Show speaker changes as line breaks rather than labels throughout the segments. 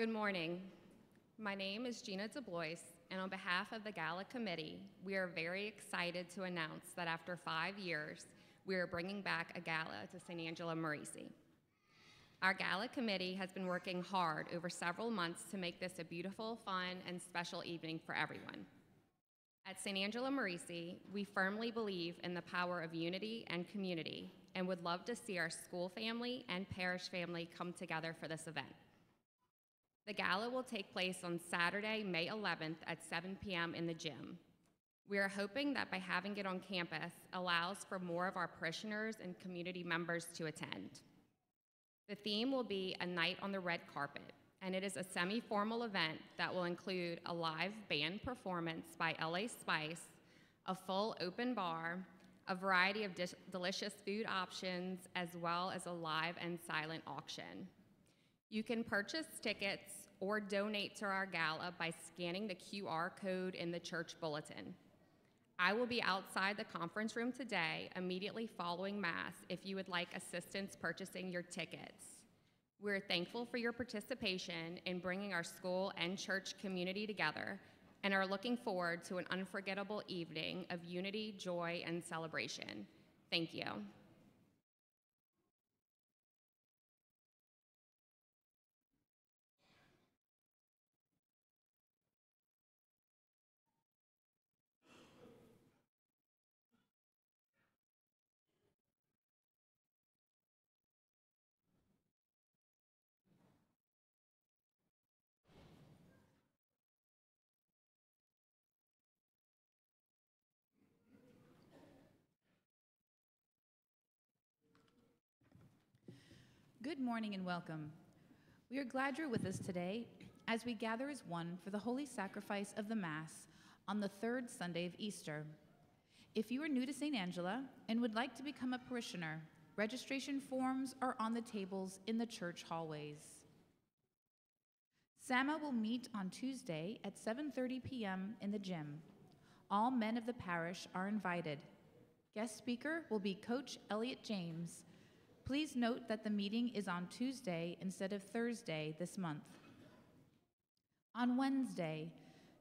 Good morning. My name is Gina DeBlois, and on behalf of the Gala Committee, we are very excited to announce that after five years, we are bringing back a gala to St. Angela Merici. Our Gala Committee has been working hard over several months to make this a beautiful, fun, and special evening for everyone. At St. Angela Merici, we firmly believe in the power of unity and community and would love to see our school family and parish family come together for this event. The gala will take place on Saturday, May 11th at 7 p.m. in the gym. We are hoping that by having it on campus allows for more of our parishioners and community members to attend. The theme will be a night on the red carpet, and it is a semi-formal event that will include a live band performance by LA Spice, a full open bar, a variety of delicious food options, as well as a live and silent auction. You can purchase tickets or donate to our gala by scanning the QR code in the church bulletin. I will be outside the conference room today immediately following Mass if you would like assistance purchasing your tickets. We're thankful for your participation in bringing our school and church community together and are looking forward to an unforgettable evening of unity, joy, and celebration. Thank you.
Good morning and welcome. We are glad you're with us today as we gather as one for the holy sacrifice of the Mass on the third Sunday of Easter. If you are new to St. Angela and would like to become a parishioner, registration forms are on the tables in the church hallways. SAMA will meet on Tuesday at 7:30 p.m. in the gym. All men of the parish are invited. Guest speaker will be Coach Elliot James, Please note that the meeting is on Tuesday instead of Thursday this month. On Wednesday,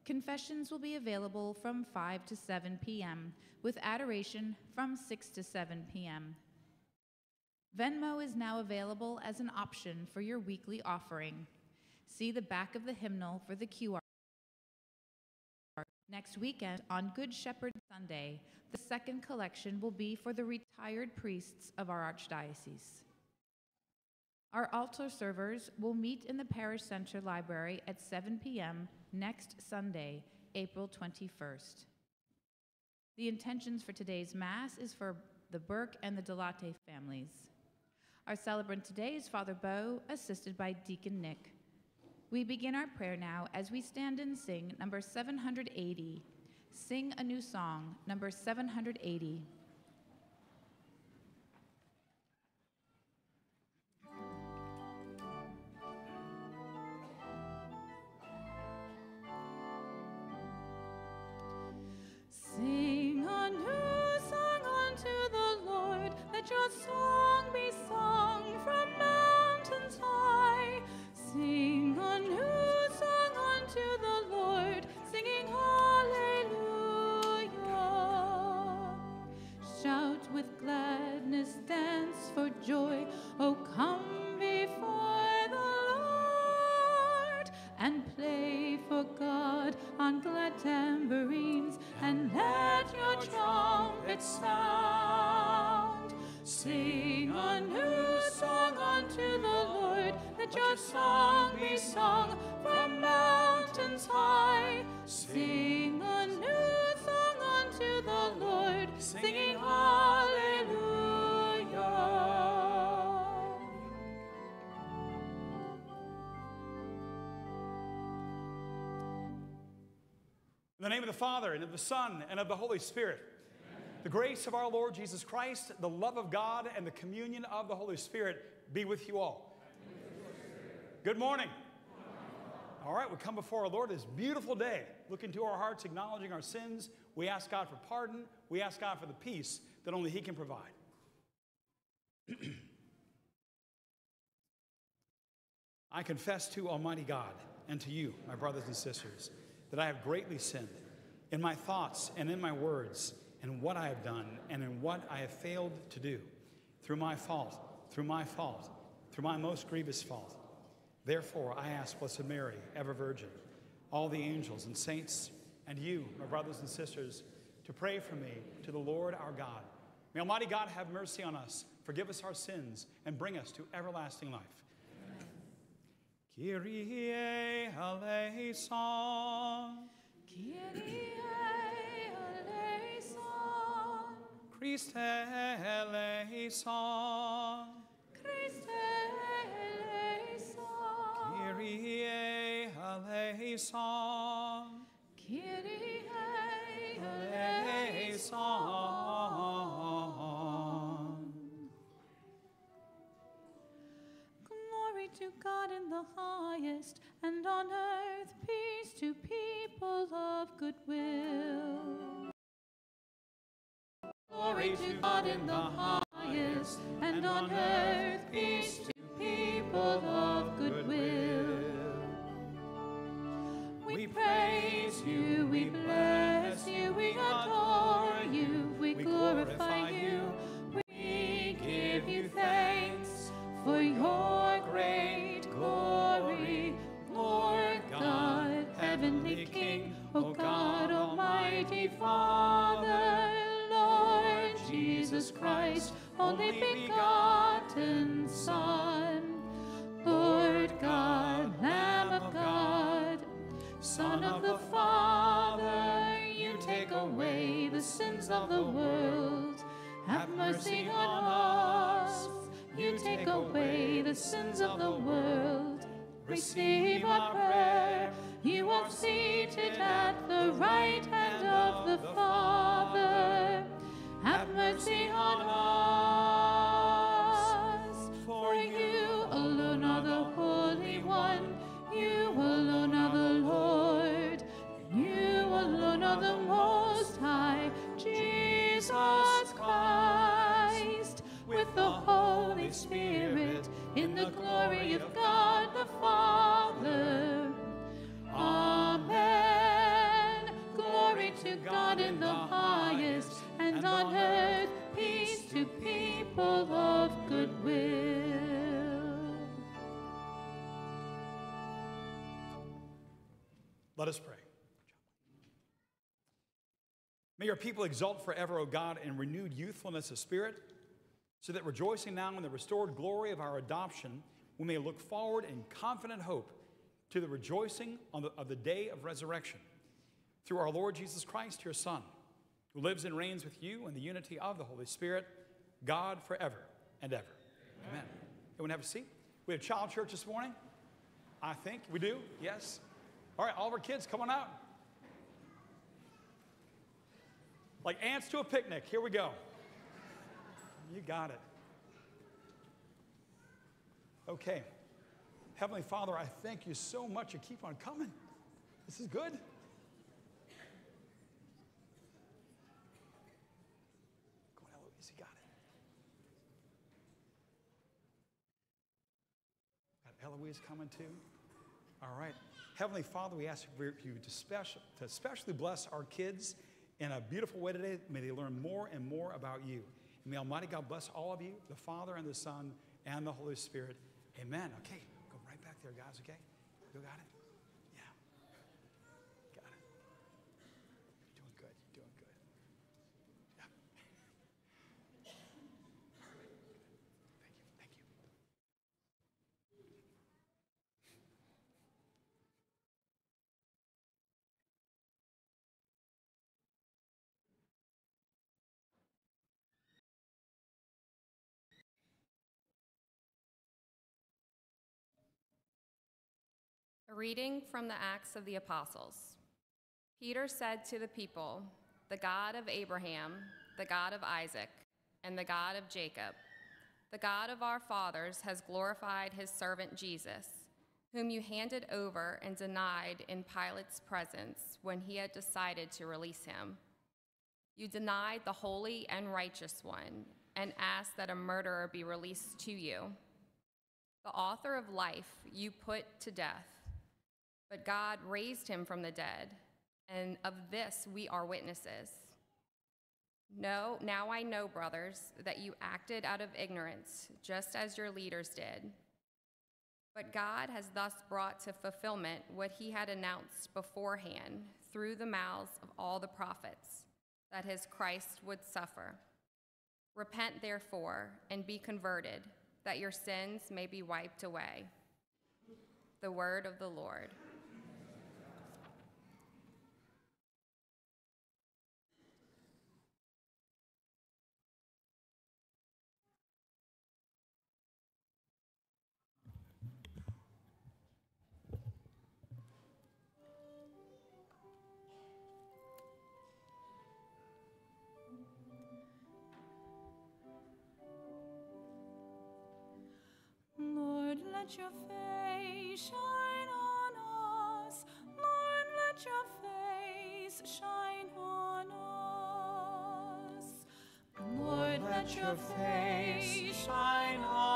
confessions will be available from 5 to 7 p.m., with adoration from 6 to 7 p.m. Venmo is now available as an option for your weekly offering. See the back of the hymnal for the QR. Next weekend, on Good Shepherd Sunday, the second collection will be for the retired priests of our Archdiocese. Our altar servers will meet in the Parish Center Library at 7 p.m. next Sunday, April 21st. The intentions for today's Mass is for the Burke and the Delate families. Our celebrant today is Father Beau, assisted by Deacon Nick. We begin our prayer now as we stand and sing number 780. Sing a new song, number 780.
The
name of the Father, and of the Son, and of the Holy Spirit. Amen. The grace of our Lord Jesus Christ, the love of God, and the communion of the Holy Spirit be with you all. Good morning. All right, we come before our Lord this beautiful day, look into our hearts, acknowledging our sins. We ask God for pardon. We ask God for the peace that only He can provide. I confess to Almighty God and to you, my brothers and sisters, that I have greatly sinned in my thoughts and in my words, and what I have done and in what I have failed to do, through my fault, through my fault, through my most grievous fault. Therefore, I ask Blessed Mary, ever Virgin, all the angels and saints, and you, my brothers and sisters, to pray for me to the Lord our God. May Almighty God have mercy on us, forgive us our sins, and bring us to everlasting life. Kyrie eleison,
Kyrie eleison,
Christe eleison,
Christe eleison,
Kyrie eleison,
Kyrie
eleison.
To God in the highest, and on earth peace to people of good will. Glory to God in the highest, and on earth peace to people of good will. We praise you, we heavenly King, O God, Almighty Father, Lord Jesus Christ, only begotten Son, Lord God, Lamb of God, Son of the Father, you take away the sins of the world. Have mercy on us. You take away the sins of the world. Receive our prayer. You are seated at the right hand of the Father. Have mercy on us. For you alone are the Holy One. You alone are the Lord. You alone are the Most High. Jesus Christ, with the Holy Spirit, in the glory of God the Father. Amen. Glory to God in the highest, and on earth peace to people of good will.
Let us pray. May your people exult forever, O God, in renewed youthfulness of spirit, so that rejoicing now in the restored glory of our adoption, we may look forward in confident hope to the rejoicing on the, of the day of resurrection. Through our Lord Jesus Christ, your Son, who lives and reigns with you in the unity of the Holy Spirit, God forever and ever. Amen. Everyone have a seat? We have child church this morning? I think we do, yes. All right, all of our kids, come on out. Like ants to a picnic. Here we go. You got it. Okay. Heavenly Father, I thank you so much. You keep on coming. This is good. Go on, Eloise. You got it. Got Eloise coming too. All right. Heavenly Father, we ask for you to, special, to especially bless our kids in a beautiful way today. May they learn more and more about you. And may Almighty God bless all of you, the Father and the Son and the Holy Spirit. Amen. Okay, there, guys, okay? You got it? Yeah. Got it. You're doing good. You're doing good. Yeah. All right. Thank you. Thank you.
A reading from the Acts of the Apostles. Peter said to the people, The God of Abraham, the God of Isaac, and the God of Jacob, the God of our fathers has glorified his servant Jesus, whom you handed over and denied in Pilate's presence when he had decided to release him. You denied the holy and righteous one and asked that a murderer be released to you. The author of life you put to death, but God raised him from the dead, and of this we are witnesses. No, now I know, brothers, that you acted out of ignorance, just as your leaders did. But God has thus brought to fulfillment what he had announced beforehand through the mouths of all the prophets that his Christ would suffer. Repent, therefore, and be converted, that your sins may be wiped away. The word of the Lord.
Let your face shine on us. Lord, let your face shine on us. Lord, let your face shine on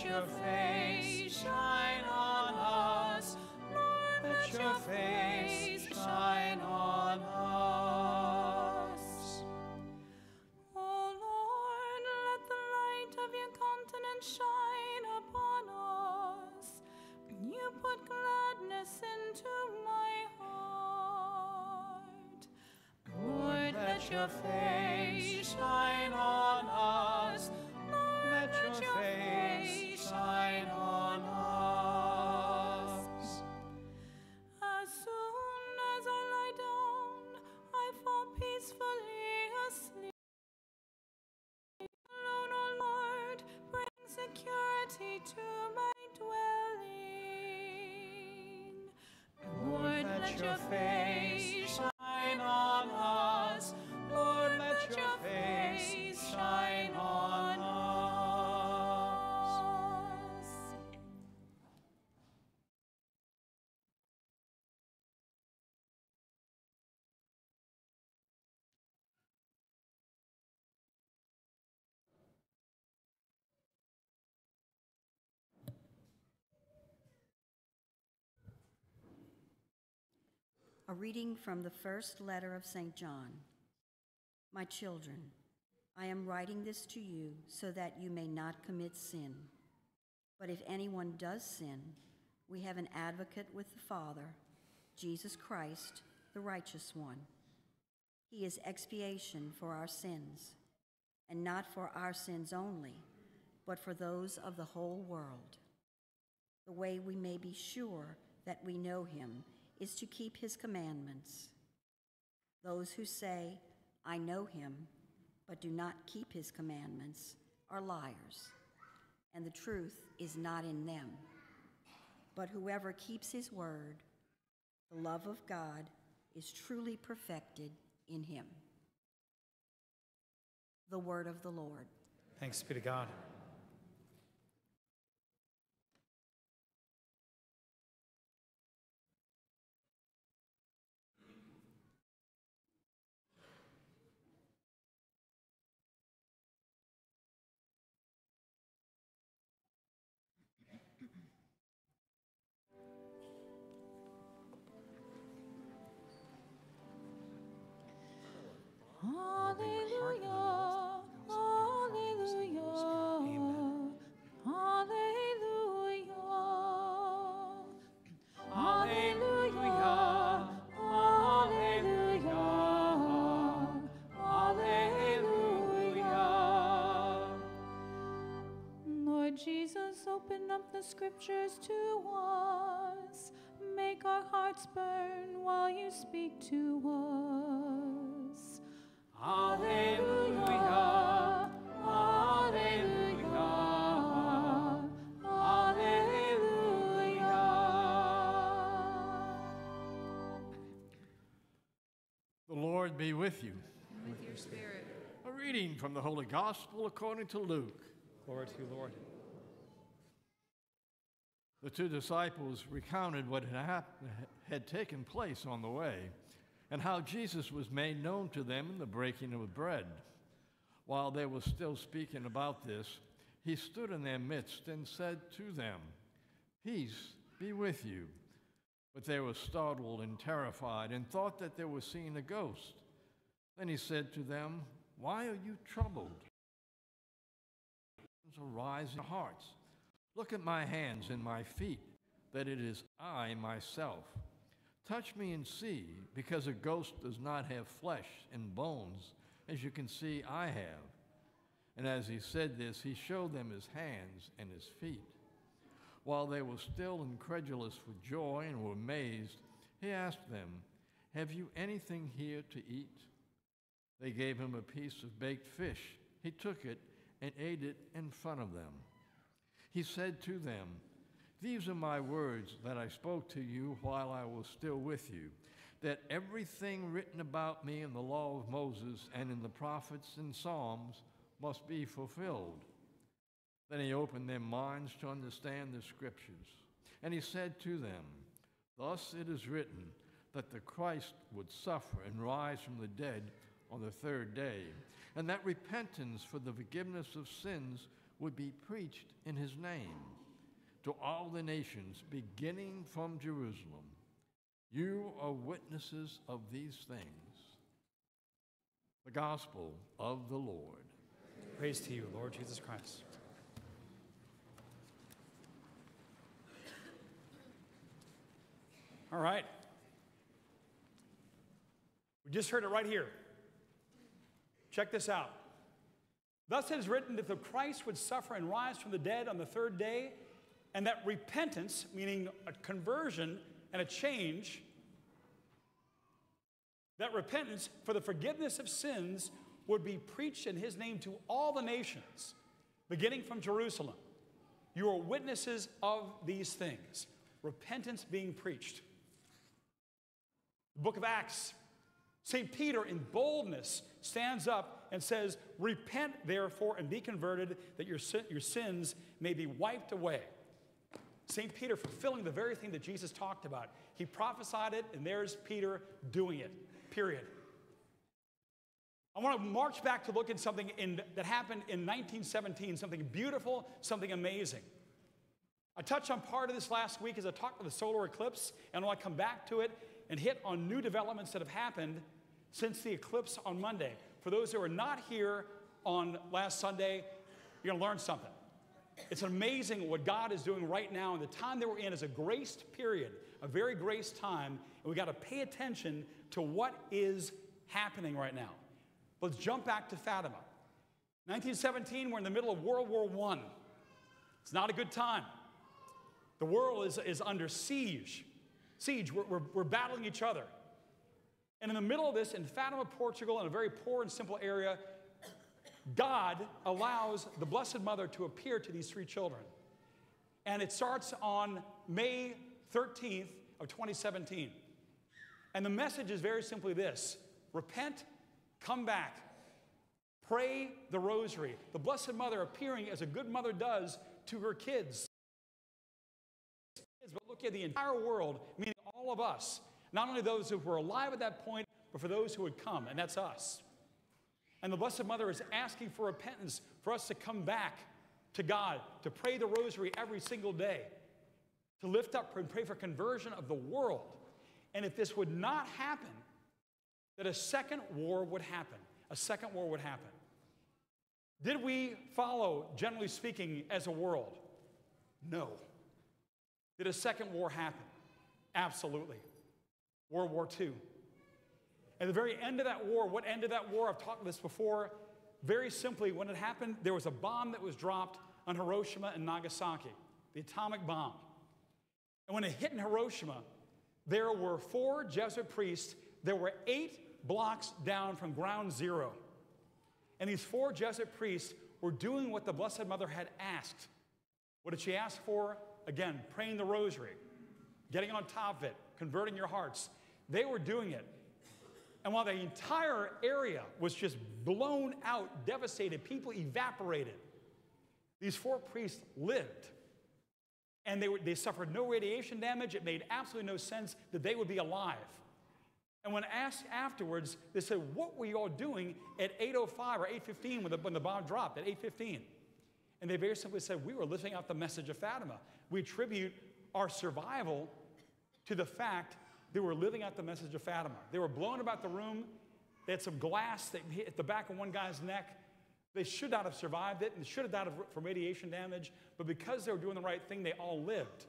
let your face shine on us. Lord, let your face shine on us. O Lord, let the light of your countenance shine upon us. You put gladness into my heart. Lord, let your face shine on us.
A reading from the first letter of St. John. My children, I am writing this to you so that you may not commit sin. But if anyone does sin, we have an advocate with the Father, Jesus Christ, the righteous one. He is expiation for our sins, and not for our sins only, but for those of the whole world. The way we may be sure that we know him is to keep his commandments. Those who say, I know him, but do not keep his commandments are liars, and the truth is not in them. But whoever keeps his word, the love of God is truly perfected in him. The word of the Lord.
Thanks be to God.
Scriptures to us. Make our hearts burn while you speak to us. Alleluia. Alleluia. Alleluia.
The Lord be with you.
With your spirit.
A reading from the Holy Gospel according to Luke.
Glory to you, Lord.
The two disciples recounted what had, hap- had taken place on the way and how Jesus was made known to them in the breaking of bread. While they were still speaking about this, he stood in their midst and said to them, Peace be with you. But they were startled and terrified and thought that they were seeing a ghost. Then he said to them, Why are you troubled? Arise in your hearts. Look at my hands and my feet, that it is I myself. Touch me and see, because a ghost does not have flesh and bones, as you can see I have. And as he said this, he showed them his hands and his feet. While they were still incredulous with joy and were amazed, he asked them, Have you anything here to eat? They gave him a piece of baked fish. He took it and ate it in front of them. He said to them, These are my words that I spoke to you while I was still with you, that everything written about me in the law of Moses and in the prophets and Psalms must be fulfilled. Then he opened their minds to understand the scriptures. And he said to them, Thus it is written that the Christ would suffer and rise from the dead on the third day, and that repentance for the forgiveness of sins would be preached in his name to all the nations, beginning from Jerusalem. You are witnesses of these things. The gospel of the Lord.
Praise to you, Lord Jesus Christ. All right. We just heard it right here. Check this out. Thus it is written that the Christ would suffer and rise from the dead on the third day, and that repentance, meaning a conversion and a change, that repentance for the forgiveness of sins would be preached in his name to all the nations, beginning from Jerusalem. You are witnesses of these things. Repentance being preached. The book of Acts, St. Peter, in boldness, stands up and says, Repent, therefore, and be converted, that your, your sins may be wiped away. St. Peter fulfilling the very thing that Jesus talked about. He prophesied it, and there's Peter doing it, period. I want to march back to look at something in, that happened in 1917, something beautiful, something amazing. I touched on part of this last week as I talked about the solar eclipse, and I want to come back to it and hit on new developments that have happened since the eclipse on Monday. For those who are not here on last Sunday, you're going to learn something. It's amazing what God is doing right now, and the time that we're in is a graced period, a very graced time, and we got to pay attention to what is happening right now. Let's jump back to Fatima. 1917, we're in the middle of World War I. It's not a good time. The world is, is under siege. Siege, we're, we're, we're battling each other. And in the middle of this, in Fatima, Portugal, in a very poor and simple area, God allows the Blessed Mother to appear to these three children. And it starts on May 13th of 2017. And the message is very simply this repent, come back, pray the rosary. The Blessed Mother appearing as a good mother does to her kids. But look at the entire world, meaning all of us, not only those who were alive at that point, but for those who would come, and that's us. And the Blessed Mother is asking for repentance for us to come back to God, to pray the rosary every single day, to lift up and pray for conversion of the world. And if this would not happen, that a second war would happen. A second war would happen. Did we follow, generally speaking, as a world? No. Did a second war happen? Absolutely. World War II. At the very end of that war, what ended that war? I've talked this before. Very simply, when it happened, there was a bomb that was dropped on Hiroshima and Nagasaki, the atomic bomb. And when it hit in Hiroshima, there were four Jesuit priests that were eight blocks down from ground zero. And these four Jesuit priests were doing what the Blessed Mother had asked. What did she ask for? Again, praying the rosary, getting on top of it, converting your hearts. They were doing it. And while the entire area was just blown out, devastated, people evaporated, these four priests lived. And they, were, they suffered no radiation damage. It made absolutely no sense that they would be alive. And when asked afterwards, they said, What were you all doing at 8.05 or 8.15 when the, when the bomb dropped at 8.15? And they very simply said, We were living out the message of Fatima. We attribute our survival to the fact that we're living out the message of Fatima. They were blown about the room. They had some glass that hit the back of one guy's neck. They should not have survived it and should have died from radiation damage, but because they were doing the right thing, they all lived.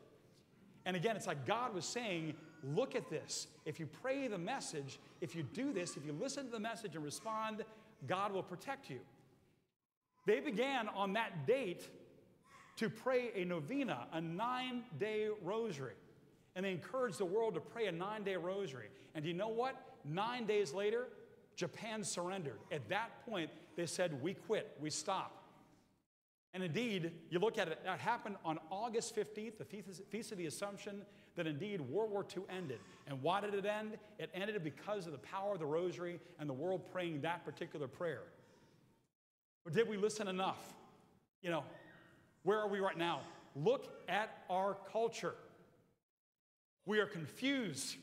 And again, it's like God was saying, Look at this. If you pray the message, if you do this, if you listen to the message and respond, God will protect you. They began on that date to pray a novena, a nine day rosary. And they encouraged the world to pray a nine day rosary. And do you know what? Nine days later, Japan surrendered. At that point, they said, We quit, we stop. And indeed, you look at it, that happened on August 15th, the Feast of the Assumption, that indeed World War II ended. And why did it end? It ended because of the power of the rosary and the world praying that particular prayer. But did we listen enough? You know, where are we right now? Look at our culture. We are confused.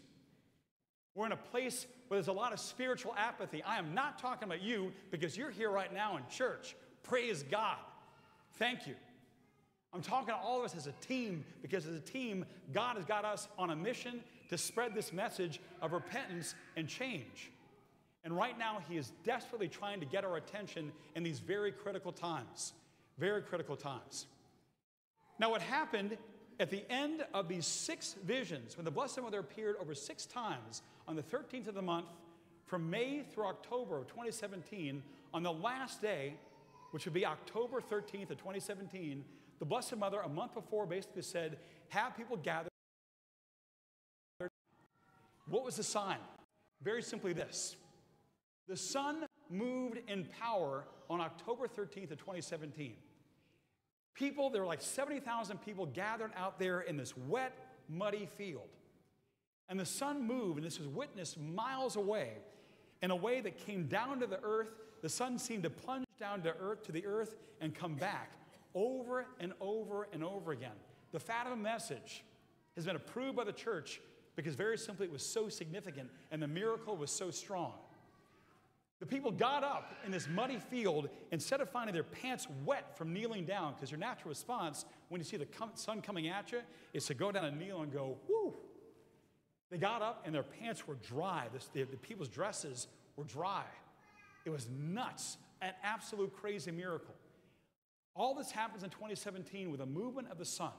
We're in a place where there's a lot of spiritual apathy. I am not talking about you because you're here right now in church. Praise God. Thank you. I'm talking to all of us as a team because as a team, God has got us on a mission to spread this message of repentance and change. And right now, He is desperately trying to get our attention in these very critical times. Very critical times. Now, what happened at the end of these six visions, when the Blessed Mother appeared over six times on the 13th of the month, from May through October of 2017, on the last day, which would be October 13th of 2017, the Blessed Mother, a month before, basically said, Have people gather. What was the sign? Very simply this the sun moved in power on October 13th of 2017. People, there were like 70,000 people gathered out there in this wet, muddy field. And the sun moved, and this was witnessed miles away in a way that came down to the earth. The sun seemed to plunge down to earth to the earth and come back over and over and over again. The Fatima message has been approved by the church because very simply it was so significant and the miracle was so strong. The people got up in this muddy field instead of finding their pants wet from kneeling down, because your natural response when you see the sun coming at you is to go down and kneel and go, whoo. They got up and their pants were dry. The, the, people's dresses were dry. It was nuts, an absolute crazy miracle. All this happens in 2017 with a movement of the sun.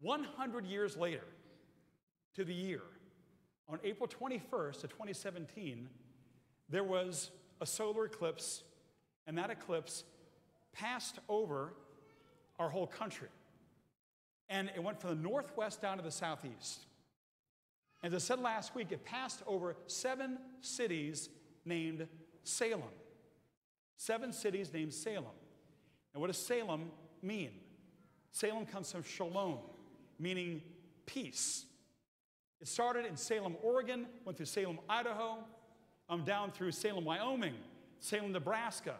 100 years later, to the year, on April 21st of 2017, there was a solar eclipse, and that eclipse passed over our whole country. And it went from the northwest down to the southeast. As I said last week, it passed over seven cities named Salem. Seven cities named Salem. And what does Salem mean? Salem comes from shalom, meaning peace. It started in Salem, Oregon, went through Salem, Idaho, um, down through Salem, Wyoming, Salem, Nebraska.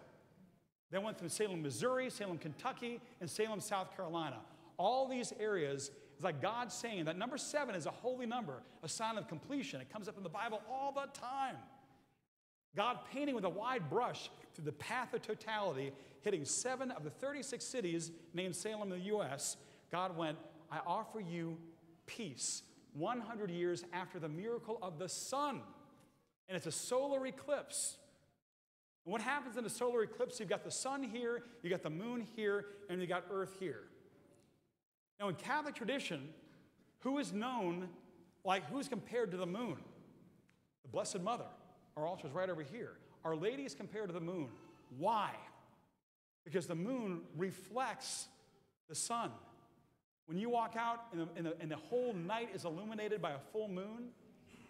Then went through Salem, Missouri, Salem, Kentucky, and Salem, South Carolina. All these areas is like God saying that number seven is a holy number, a sign of completion. It comes up in the Bible all the time. God painting with a wide brush through the path of totality, hitting seven of the 36 cities named Salem in the U.S. God went, I offer you peace 100 years after the miracle of the sun and it's a solar eclipse. And what happens in a solar eclipse? You've got the sun here, you've got the moon here, and you've got Earth here. Now, in Catholic tradition, who is known like who's compared to the moon? The Blessed Mother. Our altar is right over here. Our Lady is compared to the moon. Why? because the moon reflects the sun. When you walk out and the, and, the, and the whole night is illuminated by a full moon,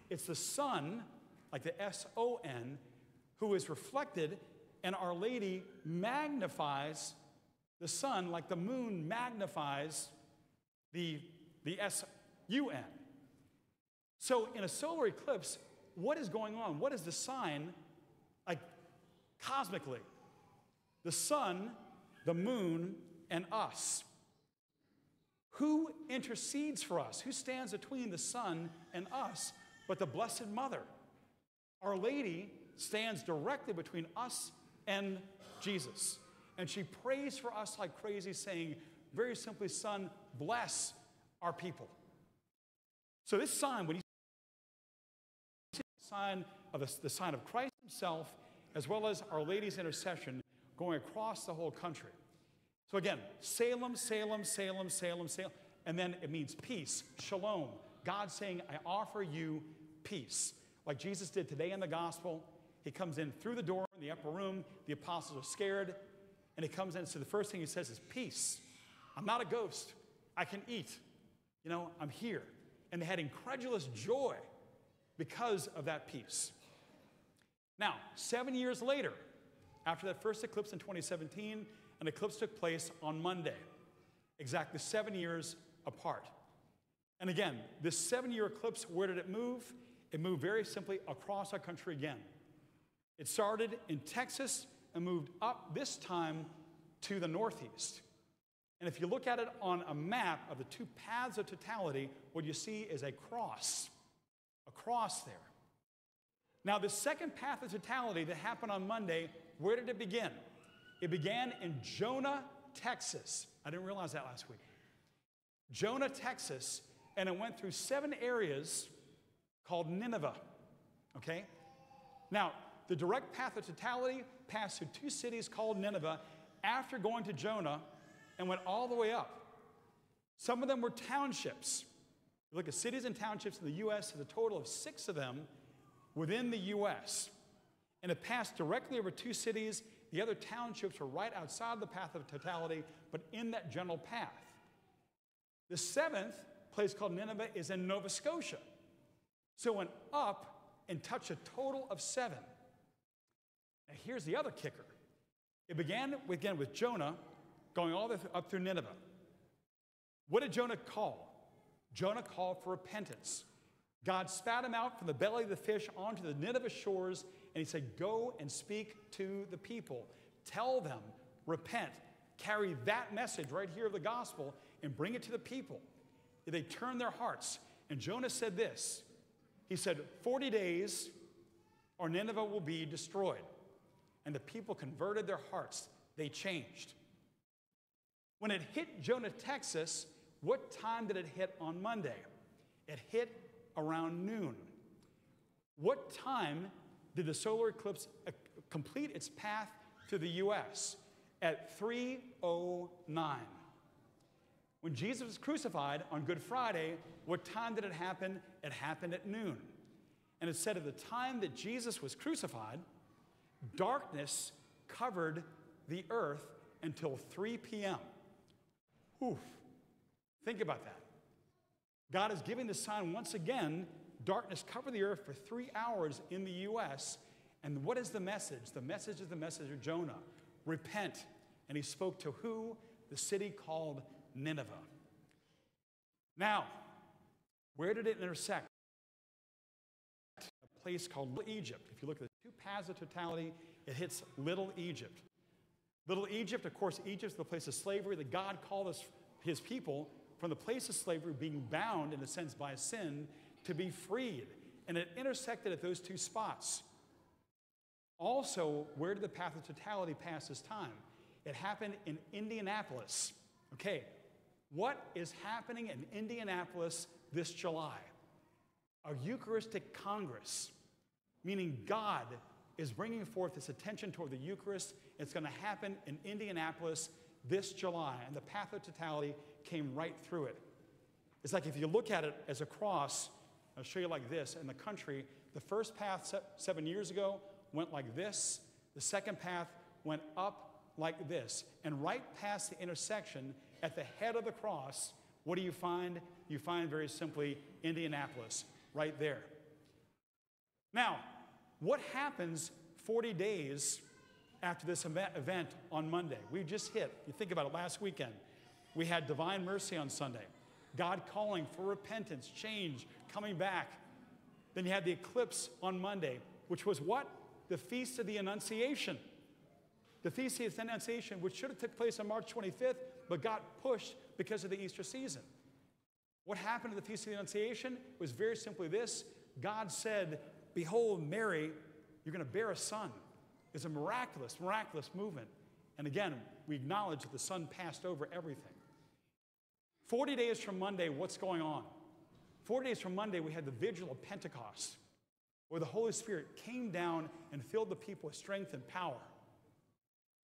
it's the sun, like the S O N, who is reflected, and Our Lady magnifies the sun like the moon magnifies the, the S U N. So in a solar eclipse, what is going on? What is the sign, like cosmically? The sun, the moon, and us. Who intercedes for us? Who stands between the sun and us but the Blessed Mother? Our Lady stands directly between us and Jesus. And she prays for us like crazy, saying, very simply, Son, bless our people. So, this sign, when you see the sign of the, the sign of Christ Himself, as well as Our Lady's intercession, going across the whole country. So again, Salem, Salem, Salem, Salem, Salem. And then it means peace, shalom. God saying, I offer you peace. Like Jesus did today in the gospel. He comes in through the door in the upper room. The apostles are scared. And he comes in. So the first thing he says is, Peace. I'm not a ghost. I can eat. You know, I'm here. And they had incredulous joy because of that peace. Now, seven years later, after that first eclipse in 2017, an eclipse took place on Monday, exactly seven years apart. And again, this seven year eclipse, where did it move? It moved very simply across our country again. It started in Texas and moved up this time to the northeast. And if you look at it on a map of the two paths of totality, what you see is a cross, a cross there. Now, the second path of totality that happened on Monday, where did it begin? It began in Jonah, Texas. I didn't realize that last week. Jonah, Texas, and it went through seven areas called Nineveh. Okay? Now, the direct path of totality passed through two cities called Nineveh after going to Jonah and went all the way up. Some of them were townships. You look at cities and townships in the U.S., there's a total of six of them within the U.S. And it passed directly over two cities the other townships were right outside the path of totality, but in that general path. The seventh place called Nineveh is in Nova Scotia. So went up and touched a total of seven. Now here's the other kicker. It began again with Jonah going all the way up through Nineveh. What did Jonah call? Jonah called for repentance. God spat him out from the belly of the fish onto the Nineveh shores and he said, Go and speak to the people. Tell them, repent. Carry that message right here of the gospel and bring it to the people. They turn their hearts. And Jonah said this He said, 40 days or Nineveh will be destroyed. And the people converted their hearts, they changed. When it hit Jonah, Texas, what time did it hit on Monday? It hit around noon. What time did the solar eclipse uh, complete its path to the US at 309. When Jesus was crucified on Good Friday, what time did it happen? It happened at noon. And it said at the time that Jesus was crucified, darkness covered the earth until 3 p.m. Oof. Think about that. God is giving the sign once again darkness covered the earth for three hours in the U.S. And what is the message? The message is the message of Jonah repent. And he spoke to who? The city called Nineveh. Now, where did it intersect? A place called Little Egypt. If you look at the two paths of totality, it hits Little Egypt. Little Egypt, of course, Egypt is the place of slavery that God called us, his people, from the place of slavery, being bound, in a sense, by sin, to be freed. And it intersected at those two spots. Also, where did the path of totality pass this time? It happened in Indianapolis. Okay, what is happening in Indianapolis this July? A Eucharistic Congress, meaning God is bringing forth this attention toward the Eucharist. It's going to happen in Indianapolis this July, and the path of totality came right through it. It's like if you look at it as a cross, I'll show you like this. In the country, the first path se- seven years ago went like this. The second path went up like this. And right past the intersection, at the head of the cross, what do you find? You find very simply Indianapolis, right there. Now, what happens 40 days after this event on Monday? We just hit, you think about it, last weekend. We had Divine Mercy on Sunday, God calling for repentance, change, coming back. Then you had the eclipse on Monday, which was what? The Feast of the Annunciation. The Feast of the Annunciation, which should have took place on March 25th, but got pushed because of the Easter season. What happened at the Feast of the Annunciation was very simply this God said, Behold, Mary, you're going to bear a son. It's a miraculous, miraculous movement. And again, we acknowledge that the Son passed over everything. 40 days from Monday, what's going on? 40 days from Monday, we had the vigil of Pentecost, where the Holy Spirit came down and filled the people with strength and power.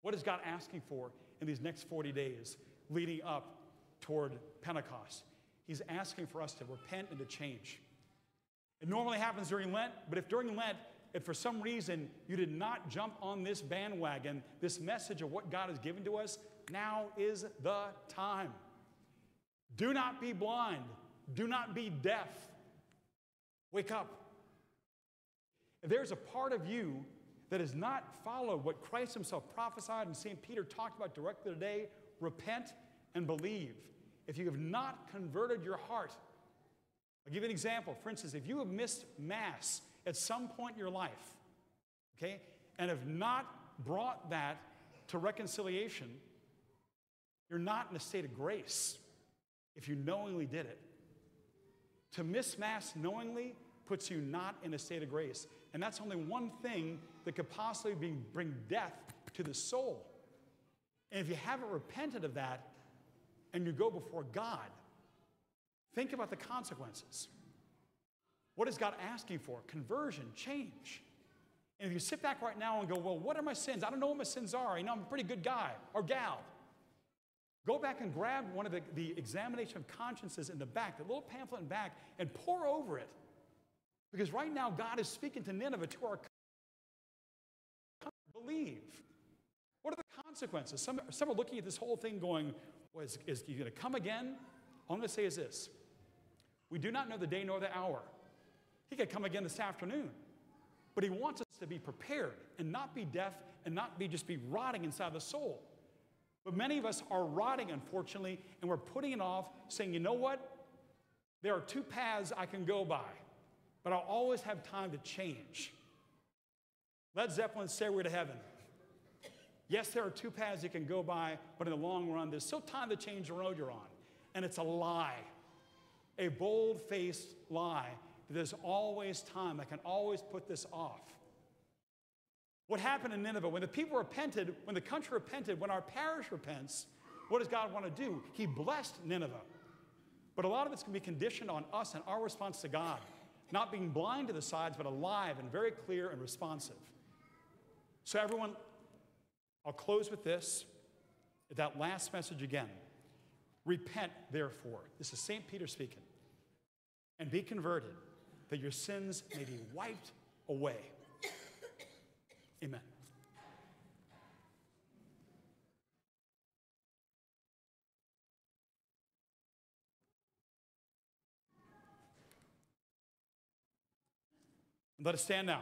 What is God asking for in these next 40 days leading up toward Pentecost? He's asking for us to repent and to change. It normally happens during Lent, but if during Lent, if for some reason you did not jump on this bandwagon, this message of what God has given to us, now is the time. Do not be blind. Do not be deaf. Wake up. If there's a part of you that has not followed what Christ Himself prophesied and St. Peter talked about directly today, repent and believe. If you have not converted your heart, I'll give you an example. For instance, if you have missed Mass at some point in your life, okay, and have not brought that to reconciliation, you're not in a state of grace if you knowingly did it. To miss Mass knowingly puts you not in a state of grace. And that's only one thing that could possibly bring death to the soul. And if you haven't repented of that and you go before God, think about the consequences. What is God asking for? Conversion, change. And if you sit back right now and go, Well, what are my sins? I don't know what my sins are. You know, I'm a pretty good guy or gal. Go back and grab one of the, the examination of consciences in the back, the little pamphlet in the back, and pour over it. Because right now, God is speaking to Nineveh, to our believe. What are the consequences? Some, some are looking at this whole thing going, is, is he going to come again? All I'm going to say is this We do not know the day nor the hour. He could come again this afternoon. But he wants us to be prepared and not be deaf and not be just be rotting inside the soul. But many of us are rotting, unfortunately, and we're putting it off, saying, you know what? There are two paths I can go by, but I'll always have time to change. Led Zeppelin, Stairway to Heaven. Yes, there are two paths you can go by, but in the long run, there's still time to change the road you're on. And it's a lie, a bold faced lie that there's always time. I can always put this off. What happened in Nineveh, when the people repented, when the country repented, when our parish repents, what does God want to do? He blessed Nineveh. But a lot of it's going to be conditioned on us and our response to God, not being blind to the sides, but alive and very clear and responsive. So, everyone, I'll close with this, that last message again. Repent, therefore. This is St. Peter speaking. And be converted, that your sins may be wiped away. Amen. Let us stand now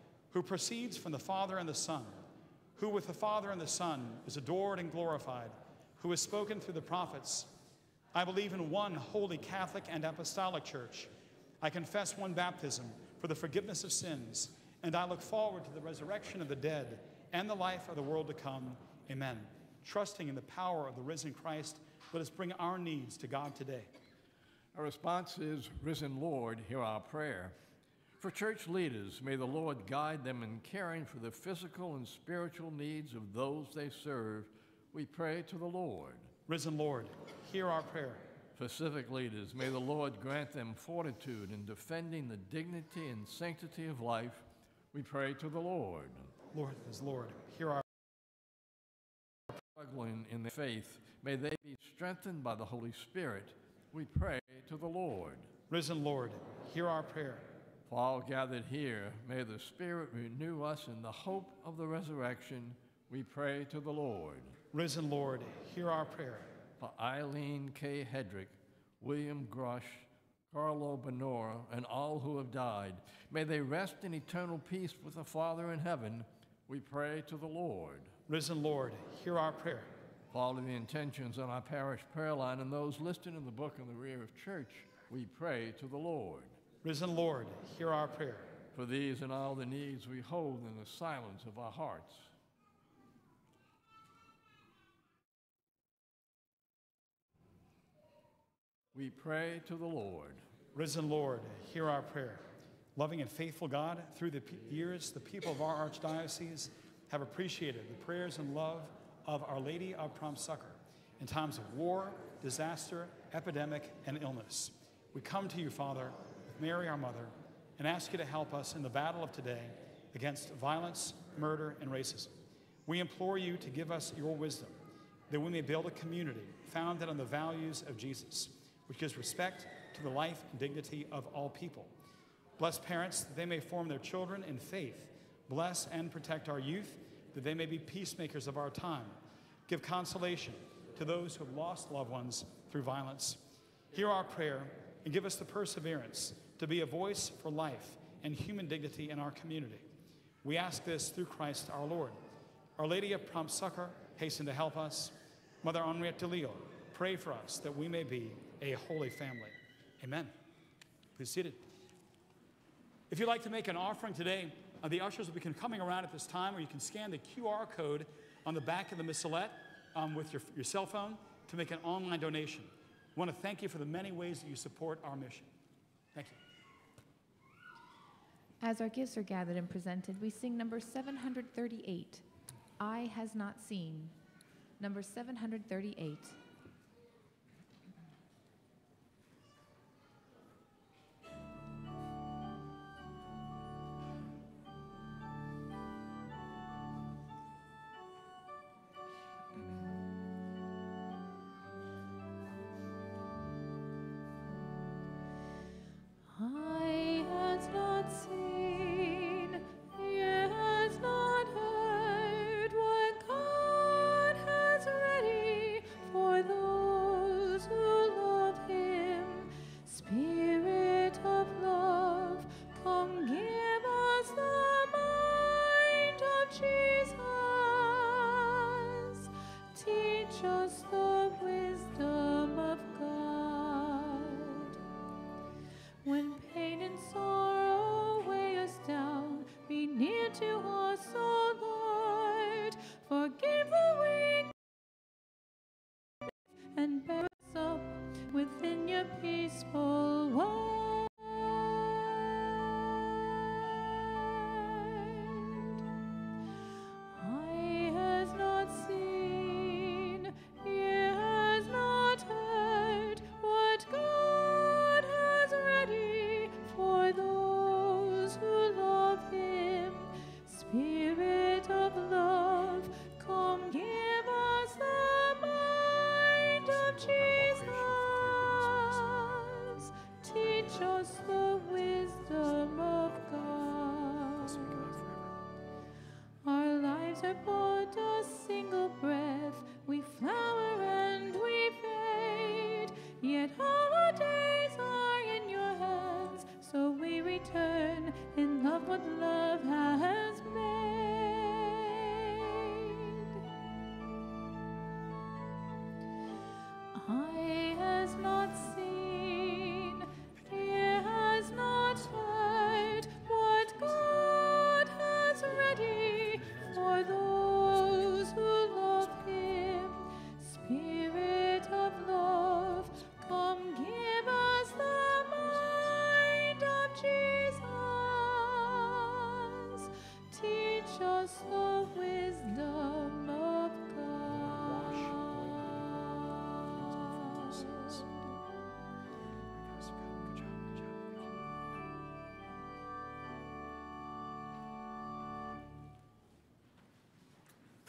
who proceeds from the Father and the Son who with the Father and the Son is adored and glorified, who has spoken through the prophets. I believe in one holy Catholic and apostolic church. I confess one baptism for the forgiveness of sins, and I look forward to the resurrection of the dead and the life of the world to come. Amen. Trusting in the power of the risen Christ, let us bring our needs to God today.
Our response is, Risen Lord, hear our prayer. For church leaders, may the Lord guide them in caring for the physical and spiritual needs of those they serve. We pray to the Lord.
Risen Lord, hear our prayer.
For civic leaders, may the Lord grant them fortitude in defending the dignity and sanctity of life. We pray to the Lord.
Lord is Lord, hear our
Struggling in their faith, may they be strengthened by the Holy Spirit. We pray to the Lord.
Risen Lord, hear our prayer.
For all gathered here, may the Spirit renew us in the hope of the resurrection. We pray to the Lord.
Risen Lord, hear our prayer.
For Eileen K. Hedrick, William Grush, Carlo Benora, and all who have died, may they rest in eternal peace with the Father in heaven. We pray to the Lord.
Risen Lord, hear our prayer.
Of the intentions on our parish prayer line and those listed in the book in the rear of church, we pray to the Lord.
Risen Lord, hear our prayer.
For these and all the needs we hold in the silence of our hearts. We pray to the Lord.
Risen Lord, hear our prayer. Loving and faithful God, through the years, the people of our archdiocese have appreciated the prayers and love of Our Lady of Prompt Succor in times of war, disaster, epidemic, and illness. We come to you, Father, Mary, our mother, and ask you to help us in the battle of today against violence, murder, and racism. We implore you to give us your wisdom that we may build a community founded on the values of Jesus, which gives respect to the life and dignity of all people. Bless parents that they may form their children in faith. Bless and protect our youth that they may be peacemakers of our time. Give consolation to those who have lost loved ones through violence. Hear our prayer and give us the perseverance to be a voice for life and human dignity in our community. We ask this through Christ our Lord. Our Lady of Prompt Succor, hasten to help us. Mother Henriette Delille, pray for us that we may be a holy family. Amen. Please seated. If you'd like to make an offering today, uh, the ushers will be coming around at this time, or you can scan the QR code on the back of the missalette um, with your, your cell phone to make an online donation. Want to thank you for the many ways that you support our mission. Thank you.
As our gifts are gathered and presented, we sing number 738, Eye Has Not Seen. Number 738.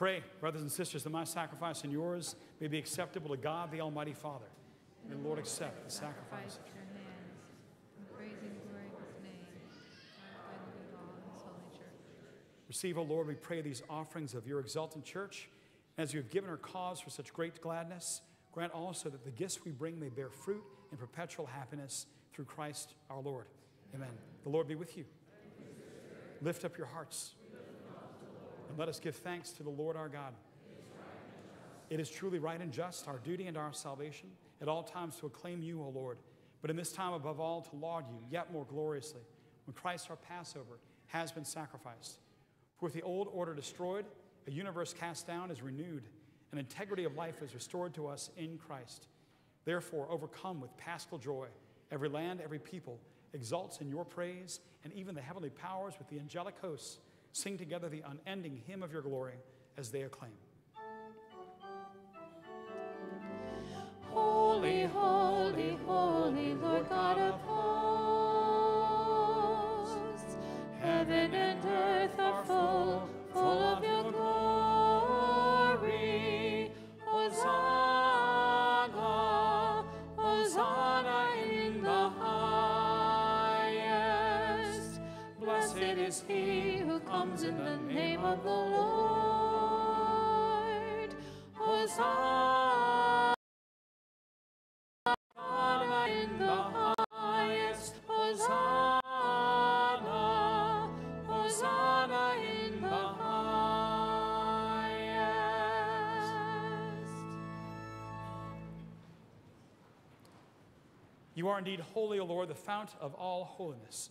Pray, brothers and sisters, that my sacrifice and yours may be acceptable to God, the Almighty Father. May the Lord accept the sacrifice.
at your hands, and praise and glory of his name, and all in his holy church.
Receive, O Lord, we pray, these offerings of your exultant church. As you have given her cause for such great gladness, grant also that the gifts we bring may bear fruit in perpetual happiness through Christ our Lord. Amen. The Lord be with you. Lift up your hearts. And let us give thanks to the Lord our God. It is truly right and just, our duty and our salvation, at all times to acclaim you, O Lord, but in this time above all to laud you yet more gloriously, when Christ our Passover has been sacrificed. For with the old order destroyed, a universe cast down is renewed, and integrity of life is restored to us in Christ. Therefore, overcome with paschal joy, every land, every people exalts in your praise, and even the heavenly powers with the angelic hosts sing together the unending hymn of your glory as they acclaim.
Holy, holy, holy, Lord God of hosts. Heaven and earth comes in the name of the Lord. Hosanna. In the highest. Hosanna. Hosanna in the highest.
You are indeed holy, O Lord, the fount of all holiness.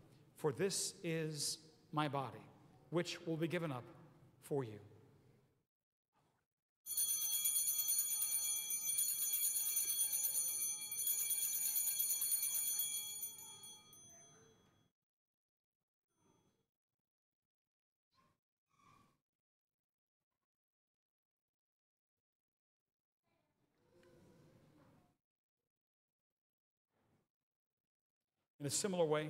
for this is my body, which will be given up for you. In a similar way,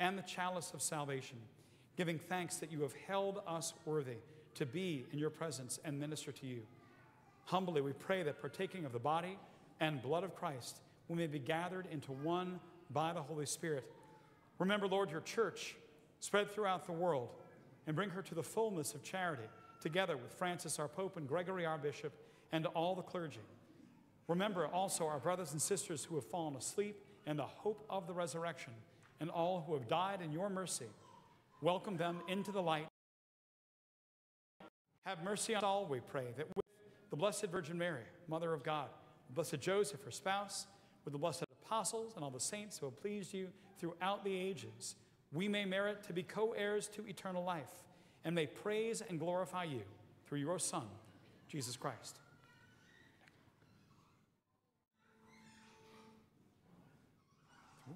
and the chalice of salvation, giving thanks that you have held us worthy to be in your presence and minister to you. Humbly, we pray that partaking of the body and blood of Christ, we may be gathered into one by the Holy Spirit. Remember, Lord, your church spread throughout the world and bring her to the fullness of charity, together with Francis, our Pope, and Gregory, our Bishop, and all the clergy. Remember also our brothers and sisters who have fallen asleep in the hope of the resurrection, and all who have died in your mercy. Welcome them into the light. Have mercy on all, we pray, that with the Blessed Virgin Mary, Mother of God, the Blessed Joseph, her spouse, with the Blessed apostles and all the saints who have pleased you throughout the ages, we may merit to be co heirs to eternal life and may praise and glorify you through your Son, Jesus Christ.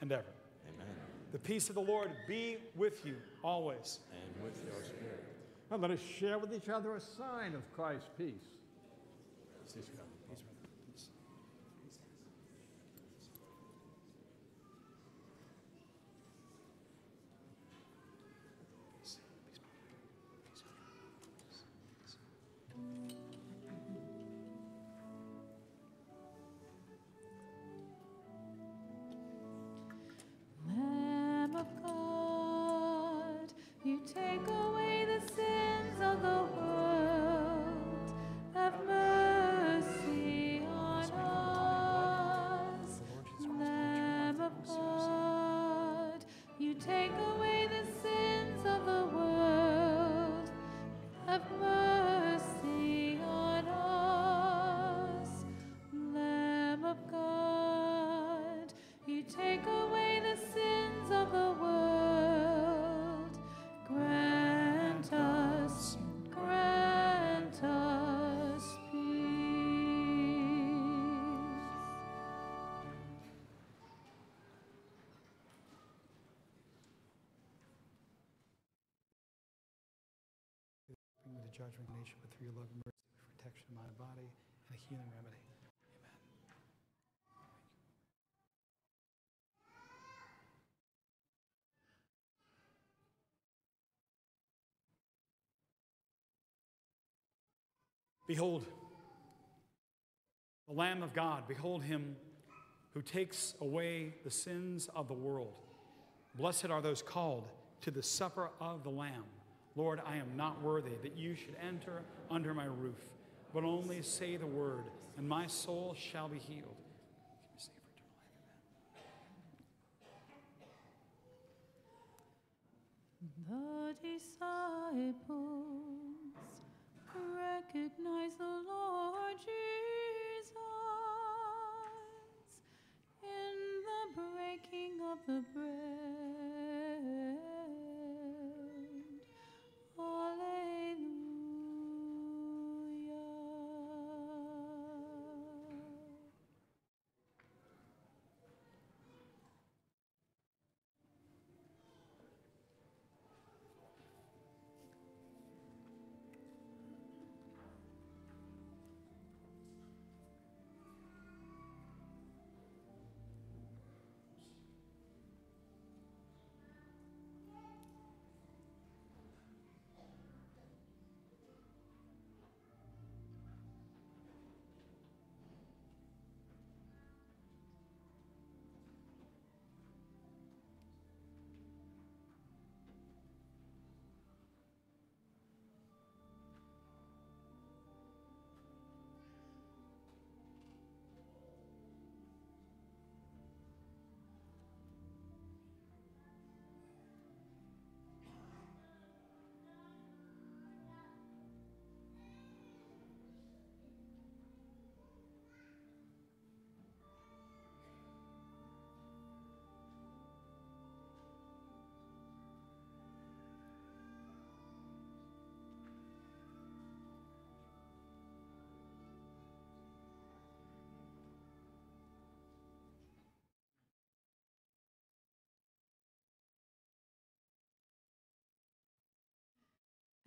and ever.
Amen.
The peace of the Lord be with you always.
And with your spirit.
And let us share with each other a sign of Christ's peace.
Judgment nature, but through your love and mercy, with protection of my body and a healing remedy. Amen. Behold, the Lamb of God, behold him who takes away the sins of the world. Blessed are those called to the supper of the Lamb. Lord, I am not worthy that you should enter under my roof, but only say the word, and my soul shall be healed.
The disciples recognize the Lord Jesus in the breaking of the bread.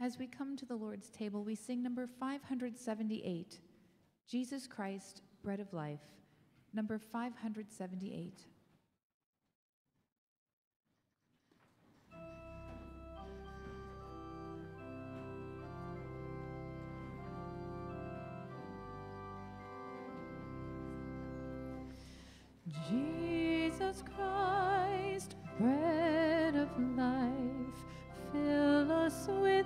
As we come to the Lord's table, we sing number 578, Jesus Christ, Bread of Life. Number 578.
Jesus Christ, bread of life, fill us with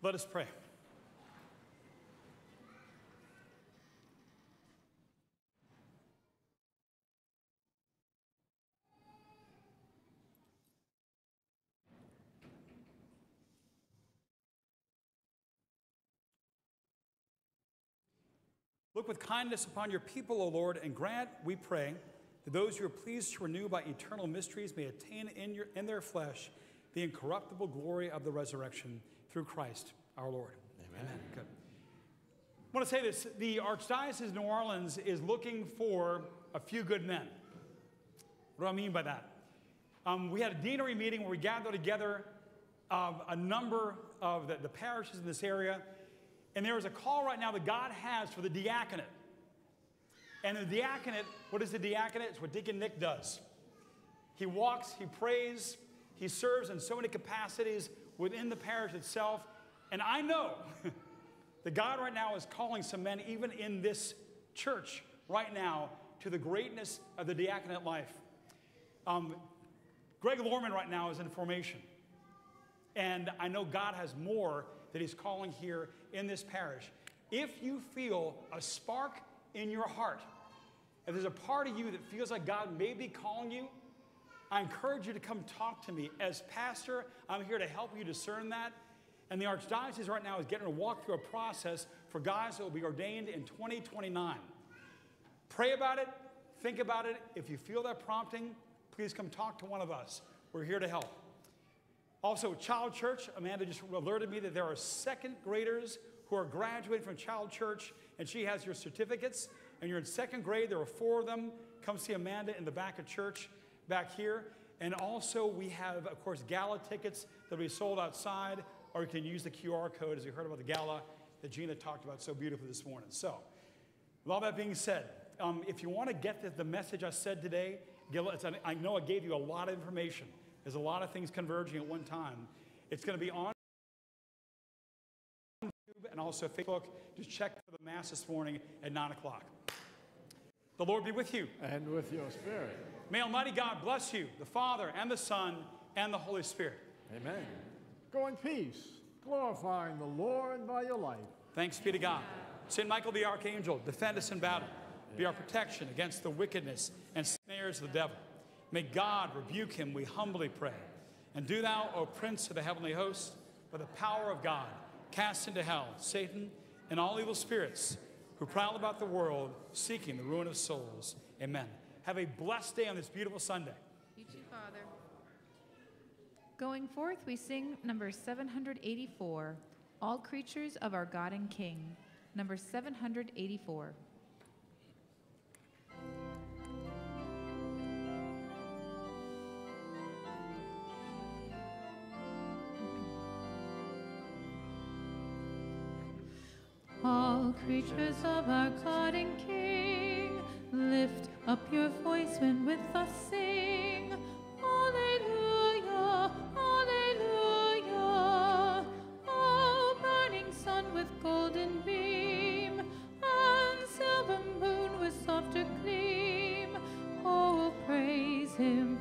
Let us pray. Look with kindness upon your people, O Lord, and grant, we pray, that those you are pleased to renew by eternal mysteries may attain in, your, in their flesh the incorruptible glory of the resurrection through Christ our Lord. Amen. Amen. Good. I want to say this the Archdiocese of New Orleans is looking for a few good men. What do I mean by that? Um, we had a deanery meeting where we gathered together um, a number of the, the parishes in this area and there is a call right now that God has for the diaconate. And the diaconate, what is the diaconate? It's what Deacon Nick does. He walks, he prays, he serves in so many capacities within the parish itself. And I know that God right now is calling some men, even in this church right now, to the greatness of the diaconate life. Um, Greg Lorman right now is in formation. And I know God has more that He's calling here in this parish. If you feel a spark in your heart, if there's a part of you that feels like God may be calling you, I encourage you to come talk to me. As pastor, I'm here to help you discern that. And the Archdiocese right now is getting to walk through a process for guys that will be ordained in 2029. Pray about it, think about it. If you feel that prompting, please come talk to one of us. We're here to help. Also, Child Church, Amanda just alerted me that there are second graders who are graduating from Child Church, and she has your certificates. And you're in second grade, there are four of them. Come see Amanda in the back of church back here. And also, we have, of course, gala tickets that will be sold outside, or you can use the QR code as you heard about the gala that Gina talked about so beautifully this morning. So, with all that being said, um, if you want to get the, the message I said today, I know I gave you a lot of information. There's a lot of things converging at one time. It's going to be on YouTube and also Facebook. Just check for the Mass this morning at 9 o'clock. The Lord be with you.
And with your spirit.
May Almighty God bless you, the Father, and the Son, and the Holy Spirit.
Amen. Go in peace, glorifying the Lord by your life.
Thanks be to God. St. Michael the Archangel, defend us in battle. Be our protection against the wickedness and snares of the devil. May God rebuke him, we humbly pray. And do thou, O Prince of the heavenly host, by the power of God, cast into hell Satan and all evil spirits who prowl about the world seeking the ruin of souls. Amen. Have a blessed day on this beautiful Sunday.
You too, Father. Going forth, we sing number 784, All Creatures of Our God and King. Number 784.
All creatures of our God and King, Lift up your voice when with us sing. Alleluia, Alleluia. Oh, burning sun with golden beam, and silver moon with softer gleam. Oh, praise him.